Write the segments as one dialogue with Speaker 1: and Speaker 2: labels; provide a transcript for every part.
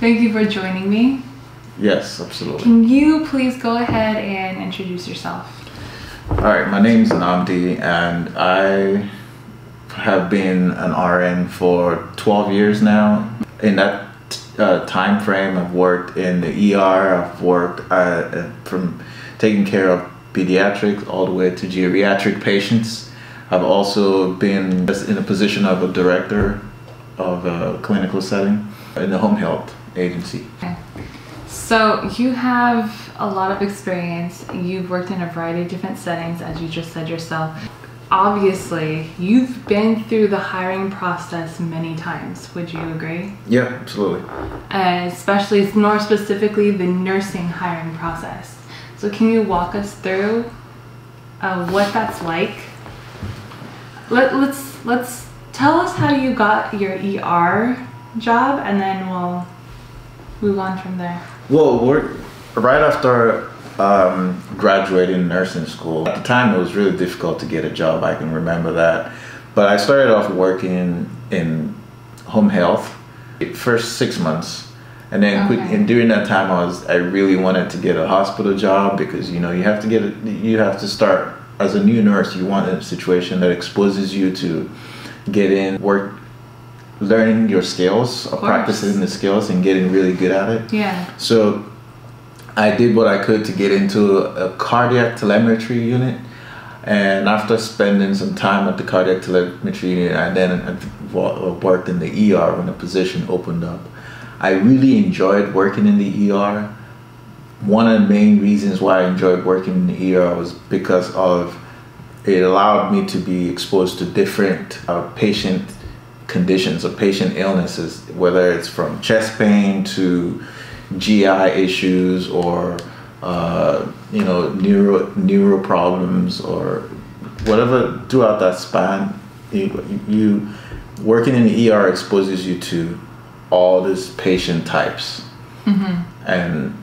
Speaker 1: Thank you for joining me.
Speaker 2: Yes, absolutely.
Speaker 1: Can you please go ahead and introduce yourself?
Speaker 2: All right, my name is Namdi, and I have been an RN for 12 years now. In that uh, time frame, I've worked in the ER. I've worked uh, from taking care of pediatrics all the way to geriatric patients. I've also been in a position of a director of a clinical setting in the home health agency.
Speaker 1: Okay. So you have a lot of experience. You've worked in a variety of different settings, as you just said yourself. Obviously, you've been through the hiring process many times. Would you agree?
Speaker 2: Yeah, absolutely.
Speaker 1: Uh, especially, more specifically, the nursing hiring process. So, can you walk us through uh, what that's like? Let, let's let's tell us how you got your ER job, and then we'll move on from there.
Speaker 2: Well, we're right after um, graduating nursing school. At the time, it was really difficult to get a job. I can remember that. But I started off working in home health first six months, and then okay. quick, and during that time, I was I really wanted to get a hospital job because you know you have to get a, you have to start as a new nurse. You want a situation that exposes you to get in work learning your skills or practicing the skills and getting really good at it.
Speaker 1: Yeah.
Speaker 2: So I did what I could to get into a cardiac telemetry unit. And after spending some time at the cardiac telemetry unit, I then worked in the ER when the position opened up. I really enjoyed working in the ER. One of the main reasons why I enjoyed working in the ER was because of it allowed me to be exposed to different uh, patient conditions or patient illnesses, whether it's from chest pain to GI issues or uh, you know neuro neuro problems or whatever throughout that span. You, you working in the ER exposes you to all these patient types, mm-hmm. and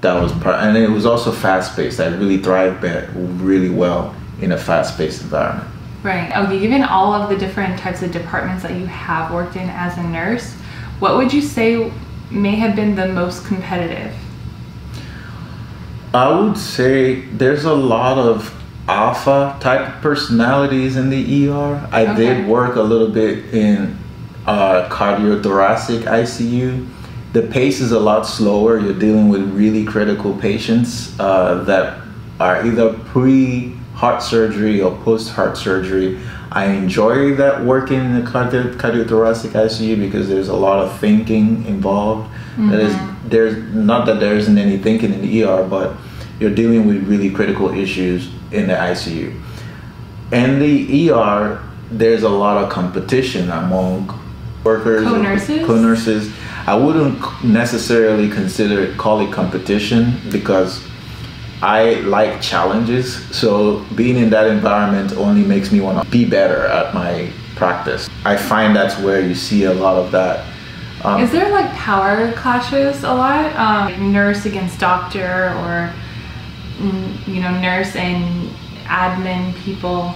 Speaker 2: that was part. And it was also fast paced. I really thrived really well in a fast paced environment.
Speaker 1: Right. Okay, given all of the different types of departments that you have worked in as a nurse, what would you say may have been the most competitive?
Speaker 2: I would say there's a lot of alpha type personalities in the ER. I okay. did work a little bit in uh, cardiothoracic ICU. The pace is a lot slower. You're dealing with really critical patients uh, that are either pre heart surgery or post heart surgery. I enjoy that working in the cardio- cardiothoracic ICU because there's a lot of thinking involved. Mm-hmm. That is, mm-hmm. there's not that there isn't any thinking in the ER, but you're dealing with really critical issues in the ICU. In the ER, there's a lot of competition among workers,
Speaker 1: co-nurses.
Speaker 2: Co-nurses. I wouldn't necessarily consider it call it competition because I like challenges, so being in that environment only makes me want to be better at my practice. I find that's where you see a lot of that.
Speaker 1: Um, Is there like power clashes a lot? Um, nurse against doctor, or mm, you know, nurse and admin people.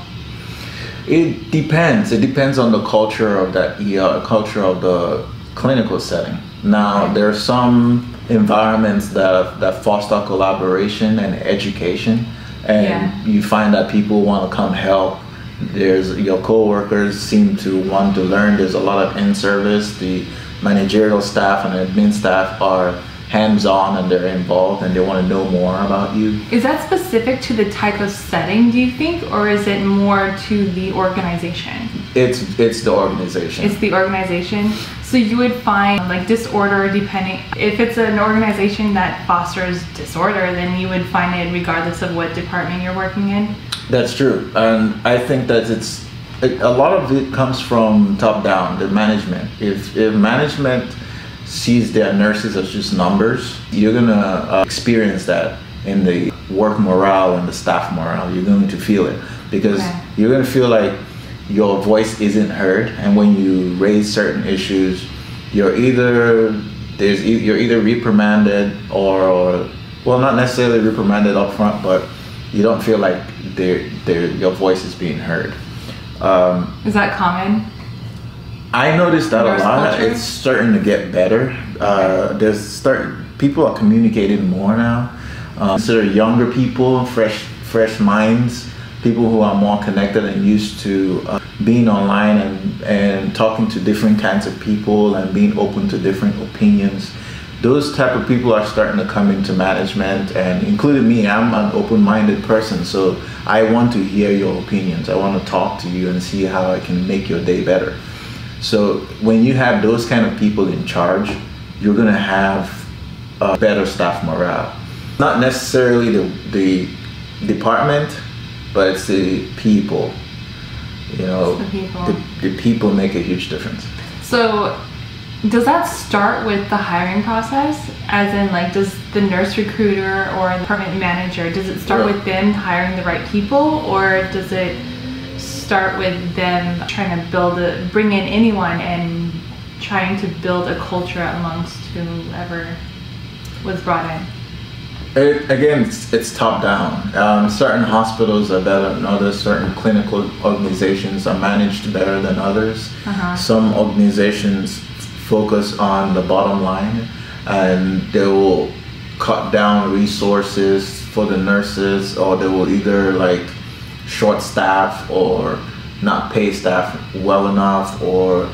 Speaker 2: It depends. It depends on the culture of that ER, culture of the clinical setting. Now, okay. there are some environments that that foster collaboration and education. And yeah. you find that people want to come help. There's your coworkers seem to want to learn. There's a lot of in-service the managerial staff and admin staff are hands-on and they're involved and they want to know more about you.
Speaker 1: Is that specific to the type of setting do you think or is it more to the organization?
Speaker 2: It's it's the organization.
Speaker 1: It's the organization so you would find like disorder depending, if it's an organization that fosters disorder, then you would find it regardless of what department you're working in.
Speaker 2: That's true. And I think that it's, a lot of it comes from top down, the management. If, if management sees their nurses as just numbers, you're gonna uh, experience that in the work morale and the staff morale. You're going to feel it because okay. you're gonna feel like your voice isn't heard and when you raise certain issues you're either there's you're either reprimanded or, or well not necessarily reprimanded up front but you don't feel like they're, they're, your voice is being heard
Speaker 1: um, is that common
Speaker 2: I noticed that a lot.
Speaker 1: culture?
Speaker 2: It's starting to get better. Uh, there's start people are communicating more now. Um, so younger people, fresh fresh minds, people who are more connected and used to uh, being online and and talking to different kinds of people and being open to different opinions. Those type of people are starting to come into management, and including me. I'm an open-minded person, so I want to hear your opinions. I want to talk to you and see how I can make your day better. So when you have those kind of people in charge, you're gonna have a better staff morale. Not necessarily the the department, but it's the people. You know,
Speaker 1: It's the people.
Speaker 2: the, the people make a huge difference.
Speaker 1: So, does that start with the hiring process? As in, like, does the nurse recruiter or the department manager, does it start with them hiring the right people, or does it start with them trying to build a, bring in anyone and trying to build a culture amongst whoever was brought in?
Speaker 2: It, again, it's, it's top down. Um, certain hospitals are better than others. Certain clinical organizations are managed better than others.
Speaker 1: Uh-huh.
Speaker 2: Some organizations focus on the bottom line, and they will cut down resources for the nurses, or they will either like short staff or not pay staff well enough, or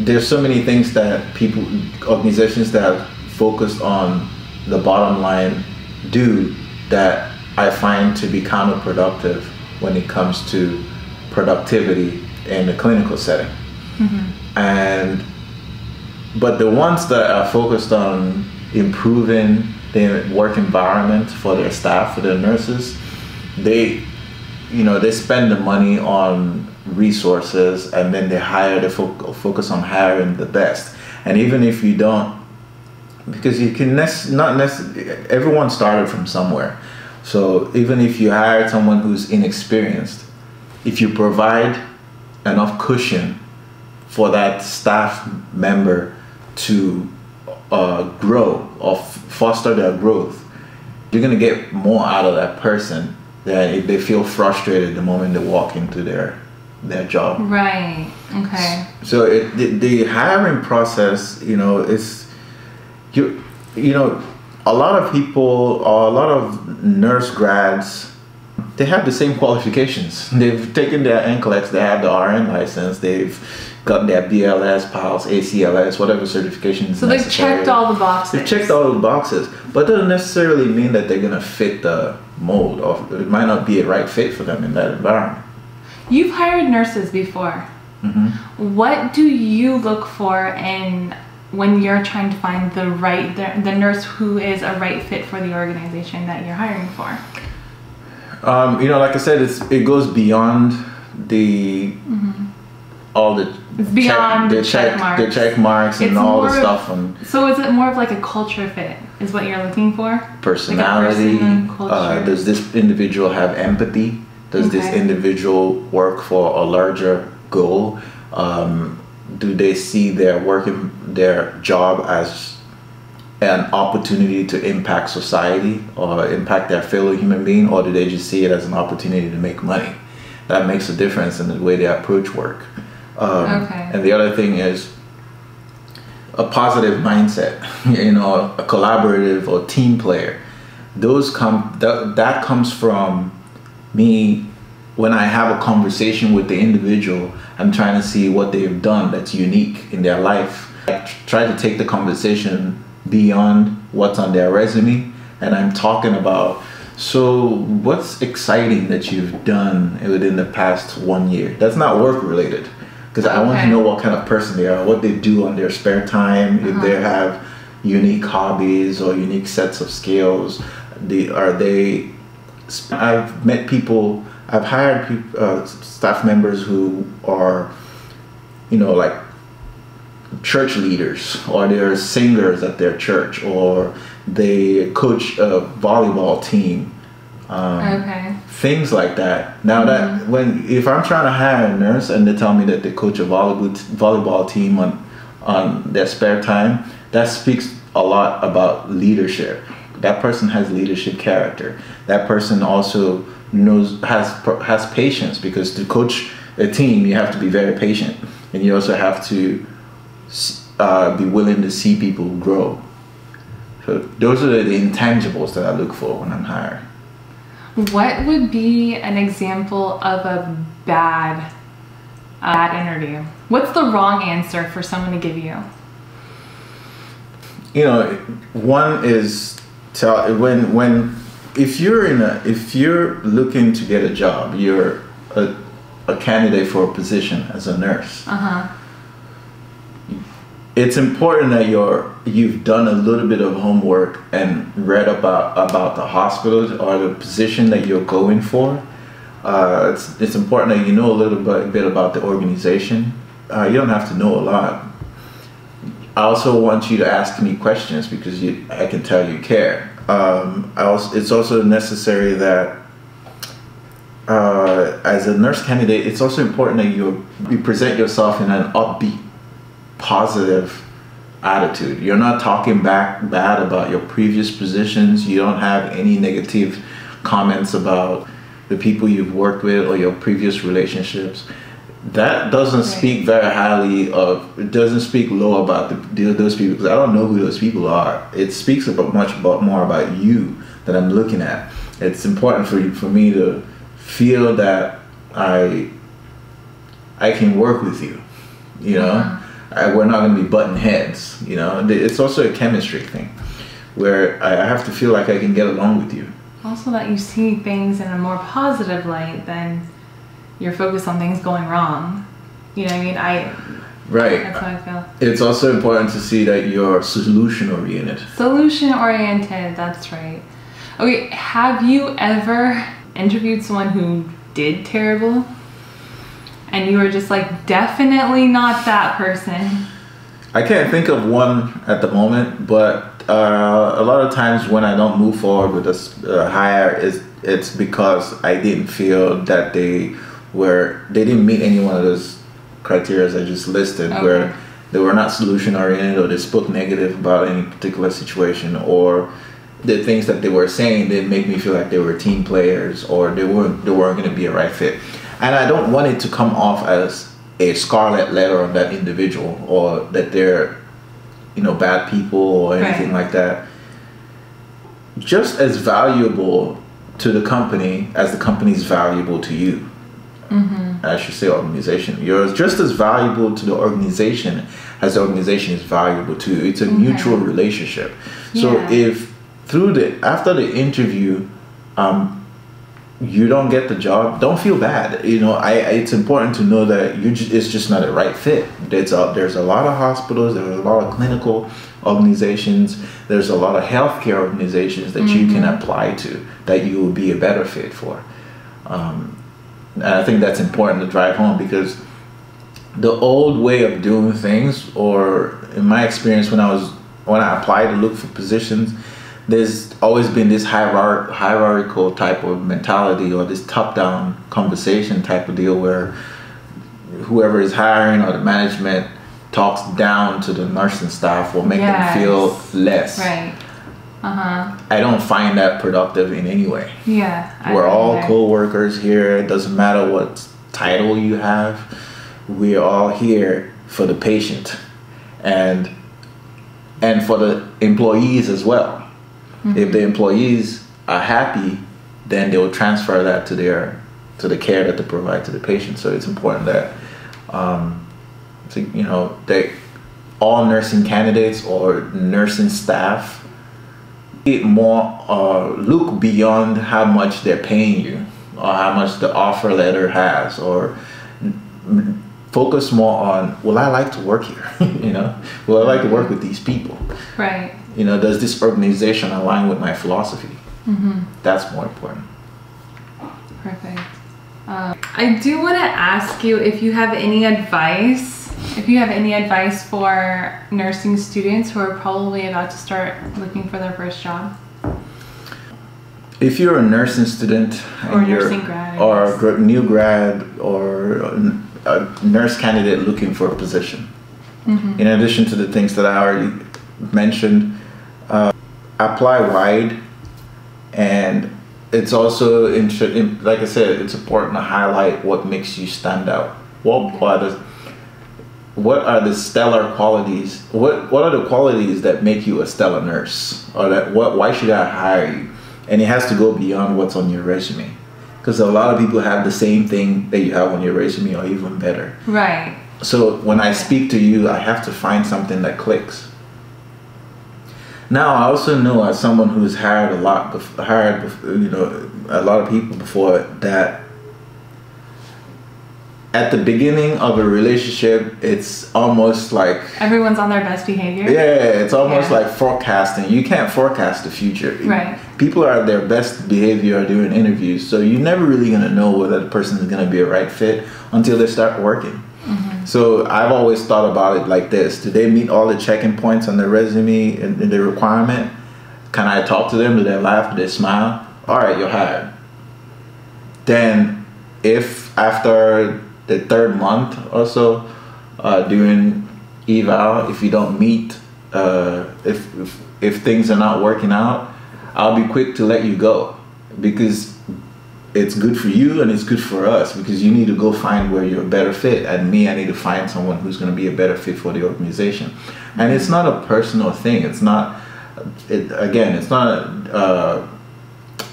Speaker 2: there's so many things that people organizations that focus on the bottom line do that I find to be counterproductive when it comes to productivity in the clinical setting. Mm-hmm. And but the ones that are focused on improving the work environment for their staff, for their nurses, they you know they spend the money on resources and then they hire they fo- focus on hiring the best and even if you don't because you can nec- not necessarily everyone started from somewhere so even if you hire someone who's inexperienced if you provide enough cushion for that staff member to uh, grow or f- foster their growth you're going to get more out of that person than if they feel frustrated the moment they walk into their their job
Speaker 1: Right. Okay.
Speaker 2: so it, the, the hiring process you know is you you know a lot of people a lot of nurse grads they have the same qualifications they've taken their NCLEX they have the RN license they've got their BLS PALS ACLS whatever certifications
Speaker 1: So they've
Speaker 2: necessary.
Speaker 1: checked all the boxes.
Speaker 2: They've checked all the boxes, but doesn't necessarily mean that they're gonna fit the mold, or it might not be a right fit for them in that environment.
Speaker 1: You've hired nurses before.
Speaker 2: Mm-hmm.
Speaker 1: What do you look for in when you're trying to find the right the, the nurse who is a right fit for the organization that you're hiring for?
Speaker 2: Um, you know, like I said, it's it goes beyond the all the
Speaker 1: Mm-hmm. It's beyond the check marks.
Speaker 2: the check marks and
Speaker 1: It's
Speaker 2: all the stuff on
Speaker 1: So is it more of like a culture fit? Is what you're looking for?
Speaker 2: personality.
Speaker 1: person,
Speaker 2: uh, does this individual have empathy? Does this individual work for a larger goal? Um, do they see their working their job as an opportunity to impact society or impact their fellow human being, or do they just see it as an opportunity to make money? That makes a difference in the way they approach work. Um,
Speaker 1: Okay.
Speaker 2: And the other thing is a positive mindset, you know, a collaborative or team player. Those come that, that comes from me when I have a conversation with the individual. I'm trying to see what they've done that's unique in their life. I try to take the conversation beyond what's on their resume, and I'm talking about. So, what's exciting that you've done within the past one year? That's not work related, because I want to know what kind of person they are, what they do on their spare time, if uh-huh. they have unique hobbies or unique sets of skills. The, are they? I've met people. I've hired uh, staff members who are, you know, like church leaders, or they're singers at their church, or they coach a volleyball team. Um,
Speaker 1: Okay.
Speaker 2: things like that. Now that when if I'm trying to hire a nurse and they tell me that they coach a volleyball volleyball team on on their spare time, that speaks a lot about leadership. That person has leadership character. That person also knows has has patience because to coach a team you have to be very patient. and you also have to uh, be willing to see people grow. So those are the intangibles that I look for when I'm hiring.
Speaker 1: What would be an example of a bad, uh, bad interview? What's the wrong answer for someone to give you?
Speaker 2: You know, one is tell when when if you're in a if you're looking to get a job, you're a, a candidate for a position as a nurse.
Speaker 1: Uh huh
Speaker 2: it's important that you're you've done a little bit of homework and read about about the hospitals or the position that you're going for. Uh, it's it's important that you know a little bit, bit about the organization. Uh, you don't have to know a lot. I also want you to ask me questions because you, I can tell you care. Um, also, it's also necessary that uh, as a nurse candidate, it's also important that you you present yourself in an upbeat positive attitude. You're not talking back bad about your previous positions. You don't have any negative comments about the people you've worked with or your previous relationships. That doesn't right. speak very highly of. It doesn't speak low about the, those people because I don't know who those people are. It speaks about much about more about you that I'm looking at. It's important for you, for me to feel that I I can work with you. You know. Uh-huh I, we're not going to be button heads. You know, it's also a chemistry thing where I have to feel like I can get along with you.
Speaker 1: Also, that you see things in a more positive light than you're focused on things going wrong. You know, what I mean, I.
Speaker 2: Right.
Speaker 1: That's how I feel.
Speaker 2: It's also important to see that you're solution oriented.
Speaker 1: Solution oriented. That's right. Okay, have you ever interviewed someone who did terrible? and you were just like definitely not that person
Speaker 2: i can't think of one at the moment but uh, a lot of times when i don't move forward with a uh, hire is it's because i didn't feel that they were they didn't meet any one of those criteria i just listed okay. where they were not solution oriented or they spoke negative about any particular situation or the things that they were saying didn't make me feel like they were team players or they weren't they weren't going to be a right fit and I don't want it to come off as a scarlet letter on that individual or that they're you know bad people or anything right. like that. Just as valuable to the company as the company is valuable to you. Mm-hmm. I should say organization. You're just as valuable to the organization as the organization is valuable to you. It's a okay. mutual relationship. So yeah. if through the after the interview, um, you don't get the job, don't feel bad. You know, I, I it's important to know that you just, it's just not a right fit. There's a, there's a lot of hospitals, there's a lot of clinical organizations, there's a lot of healthcare organizations that mm-hmm. you can apply to that you will be a better fit for. Um, I think that's important to drive home because the old way of doing things, or in my experience when I was when I applied to look for positions, there's always been this hierarch- hierarchical type of mentality or this top-down conversation type of deal where whoever is hiring or the management talks down to the nursing staff or make yes. them feel less.
Speaker 1: Right. Uh-huh.
Speaker 2: I don't find that productive in any way.
Speaker 1: Yeah.
Speaker 2: We're all co-workers here. It doesn't matter what title you have. We're all here for the patient and and for the employees as well Mm-hmm. If the employees are happy, then they will transfer that to their to the care that they provide to the patient. So it's important that um, so, you know they all nursing candidates or nursing staff more uh, look beyond how much they're paying you or how much the offer letter has or focus more on will i like to work here you know will i like to work with these people
Speaker 1: right
Speaker 2: you know, does this organization align with my philosophy? Mm-hmm. That's more important.
Speaker 1: Perfect. Um, I do want to ask you if you have any advice, if you have any advice for nursing students who are probably about to start looking for their first job.
Speaker 2: If you're a nursing student
Speaker 1: or nursing grad,
Speaker 2: or a new grad, or a nurse candidate looking for a position, mm-hmm. in addition to the things that I already mentioned, uh, apply wide and it's also like I said, it's important to highlight what makes you stand out. What is, what are the stellar qualities? What what are the qualities that make you a stellar nurse? Or that what why should I hire you? And it has to go beyond what's on your resume. Because a lot of people have the same thing that you have on your resume or even better.
Speaker 1: Right.
Speaker 2: So when I speak to you, I have to find something that clicks. Now I also know as someone who's hired a lot, bef- hired bef- you know a lot of people before that. At the beginning of a relationship, it's almost like
Speaker 1: Everyone's on their best behavior.
Speaker 2: yeah, it's almost
Speaker 1: Yeah.
Speaker 2: like forecasting. You can't forecast the future.
Speaker 1: Right.
Speaker 2: People are at their best behavior during interviews, so you're never really gonna know whether the person is gonna be a right fit until they start working. Mm-hmm. So I've always thought about it like this: Do they meet all the checking points on their resume and, and the requirement? Can I talk to them? Do they laugh? Do they smile? All right, you're hired. Then, if after the third month or so, uh, during eval, if you don't meet, uh, if, if if things are not working out, I'll be quick to let you go because it's good for you and it's good for us because you need to go find where you're a better fit and me i need to find someone who's going to be a better fit for the organization. And it's not a personal thing. It's not it, again it's not a, uh,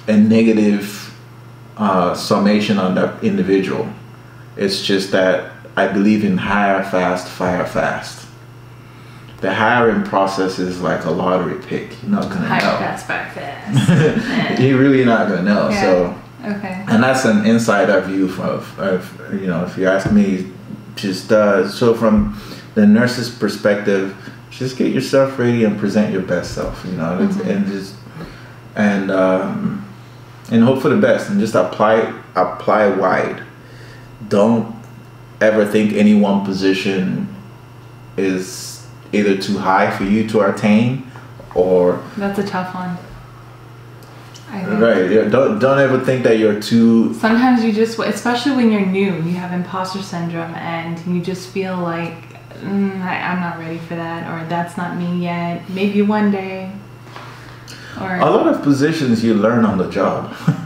Speaker 2: a negative uh, summation on that individual it's just that i believe in hire fast fire fast the hiring process is like a lottery pick you're not going to
Speaker 1: High
Speaker 2: know
Speaker 1: fast, fire fast.
Speaker 2: you're really not going to know
Speaker 1: Yeah.
Speaker 2: so
Speaker 1: okay.
Speaker 2: and that's an insider view of, of you know if you ask me just uh, so from the nurse's perspective just get yourself ready and present your best self you know and-
Speaker 1: Mhm.
Speaker 2: and just and um, and hope for the best and just apply apply wide don't ever think any one position is either too high for you to attain or
Speaker 1: That's a tough one.
Speaker 2: Right yeah, don't don't ever think that you're too
Speaker 1: Sometimes you just, especially when you're new, you have imposter syndrome and you just feel like, mm, I, I'm not ready for that, or that's not me yet. Maybe one day. Or
Speaker 2: A lot of positions you learn on the job.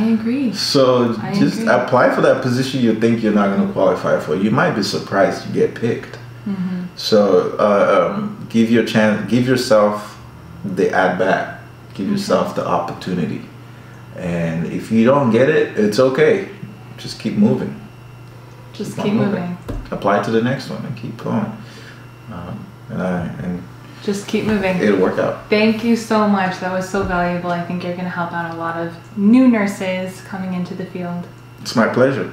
Speaker 1: I agree.
Speaker 2: so
Speaker 1: I
Speaker 2: just
Speaker 1: agree.
Speaker 2: apply for that position you think you're not going to qualify for. You might be surprised you get picked.
Speaker 1: hmm
Speaker 2: So uh, um, give your chance, give yourself the at bat, give
Speaker 1: Mm-hmm.
Speaker 2: yourself the opportunity, and if you don't get it, it's okay. Just keep moving.
Speaker 1: Just
Speaker 2: Keep
Speaker 1: keep
Speaker 2: on
Speaker 1: moving.
Speaker 2: Apply to the next one and keep going. Um, and, I, and
Speaker 1: Just keep moving.
Speaker 2: it'll work out.
Speaker 1: Thank you so much. That was so valuable. I think you're going to help out a lot of new nurses coming into the field.
Speaker 2: It's my pleasure.